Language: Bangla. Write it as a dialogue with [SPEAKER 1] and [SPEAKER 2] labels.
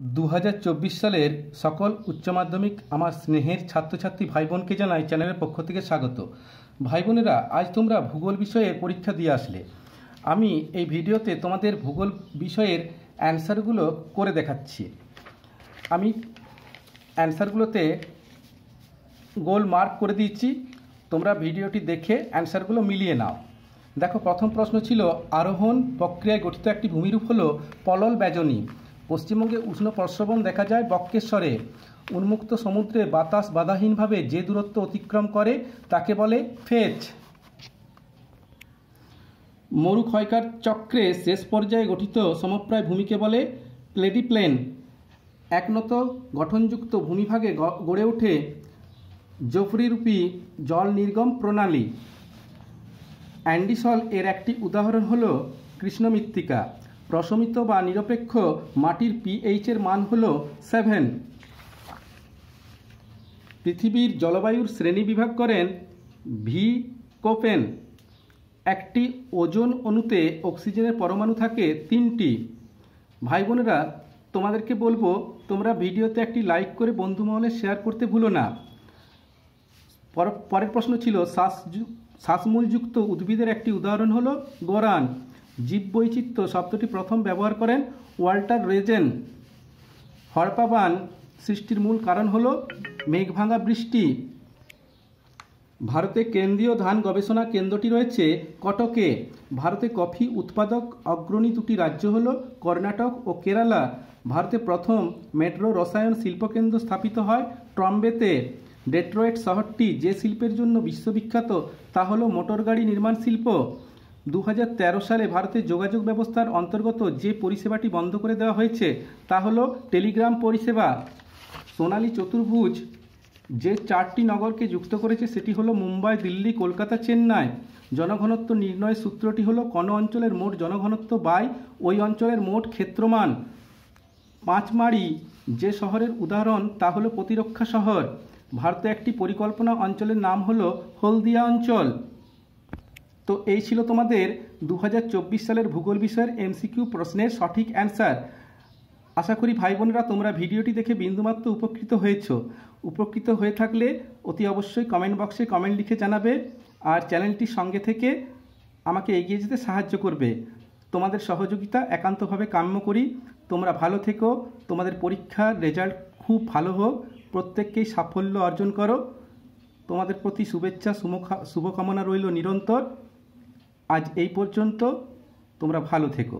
[SPEAKER 1] দু হাজার চব্বিশ সালের সকল উচ্চ মাধ্যমিক আমার স্নেহের ছাত্রছাত্রী ভাই বোনকে জানাই চ্যানেলের পক্ষ থেকে স্বাগত। ভাই বোনেরা আজ তোমরা ভূগোল বিষয়ে পরীক্ষা দিয়ে আসলে। আমি এই ভিডিওতে তোমাদের ভূগোল বিষয়ের অ্যান্সারগুলো করে দেখাচ্ছি। আমি অ্যান্সারগুলোতে গোল মার্ক করে দিচ্ছি তোমরা ভিডিওটি দেখে অ্যান্সারগুলো মিলিয়ে নাও। দেখো, প্রথম প্রশ্ন ছিল, আরোহণ প্রক্রিয়ায় গঠিত একটি ভূমিরূপ হলো পলল ব্যজনী। পশ্চিমবঙ্গে উষ্ণ প্রস্রবণ দেখা যায় বক্কেশ্বরে। উন্মুক্ত সমুদ্রে বাতাস বাধাহীনভাবে যে দূরত্ব অতিক্রম করে, তাকে বলে ফেচ। মরু ক্ষয়কার চক্রে শেষ পর্যায়ে গঠিত সমপ্রায় ভূমিকে বলে প্লেডিপ্লেন। একনত গঠনযুক্ত ভূমিভাগে গড়ে ওঠে জফরিরূপী জল নির্গম প্রণালী। অ্যান্ডিসল এর একটি উদাহরণ হল কৃষ্ণমৃত্তিকা। প্রশমিত বা নিরপেক্ষ মাটির পিএইচের মান হল সেভেন পৃথিবীর জলবায়ুর শ্রেণি বিভাগ করেন ভি কোপেন একটি ওজন অণুতে অক্সিজেনের পরমাণু থাকে তিনটি। ভাই বোনেরা, তোমাদেরকে বলব, তোমরা ভিডিওতে একটি লাইক করে বন্ধু মহলে শেয়ার করতে ভুলো না। পরের প্রশ্ন ছিল শ্বাস শ্বাসমূলযুক্ত উদ্ভিদের একটি উদাহরণ হলো গোরান। জীববৈচিত্র্য শব্দটি প্রথম ব্যবহার করেন ওয়াল্টার রেজেন। হরপাবান সৃষ্টির মূল কারণ হল মেঘভাঙা বৃষ্টি। ভারতে কেন্দ্রীয় ধান গবেষণা কেন্দ্রটি রয়েছে কটকে। ভারতে কফি উৎপাদক অগ্রণী দুটি রাজ্য হল কর্ণাটক ও কেরালা। ভারতে প্রথম মেট্রো রসায়ন শিল্পকেন্দ্র স্থাপিত হয় ট্রম্বেতে। ডেট্রয়েট শহরটি যে শিল্পের জন্য বিশ্ববিখ্যাত তা হল মোটরগাড়ি নির্মাণ শিল্প। দু হাজার তেরো সালে ভারতের যোগাযোগ ব্যবস্থার অন্তর্গত যে পরিষেবাটি বন্ধ করে দেওয়া হয়েছে, তা হল টেলিগ্রাম পরিষেবা। সোনালী চতুর্ভুজ যে চারটি নগরকে যুক্ত করেছে, সেটি হলো মুম্বাই, দিল্লি, কলকাতা, চেন্নাই। জনঘনত্ব নির্ণয় সূত্রটি হলো কোন অঞ্চলের মোট জনঘনত্ব বাই ওই অঞ্চলের মোট ক্ষেত্রমান। পাঁচমারি যে শহরের উদাহরণ, তা হলো প্রতিরক্ষা শহর। ভারতে একটি পরিকল্পনা অঞ্চলের নাম হলো হলদিয়া অঞ্চল। তো এই ছিল তোমাদের দু হাজার চব্বিশ সালের ভূগোল বিষয়ের এমসিকিউ প্রশ্নের সঠিক অ্যান্সার। আশা করি ভাই বোনেরা তোমরা ভিডিওটি দেখে বিন্দুমাত্র উপকৃত হয়েছ। উপকৃত হয়ে থাকলে অতি অবশ্যই কমেন্ট বক্সে কমেন্ট লিখে জানাবে আর চ্যানেলটির সঙ্গে থেকে আমাকে এগিয়ে যেতে সাহায্য করবে। তোমাদের সহযোগিতা একান্তভাবে কাম্য করি। তোমরা ভালো থেকো। তোমাদের পরীক্ষার রেজাল্ট খুব ভালো হোক। প্রত্যেককেই সাফল্য অর্জন করো। তোমাদের প্রতি শুভেচ্ছা শুভকামনা রইল নিরন্তর। আজ এই পর্যন্ত তোমরা ভালো থেকো।